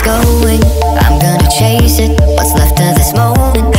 it's going. I'm gonna chase it. What's left of this moment?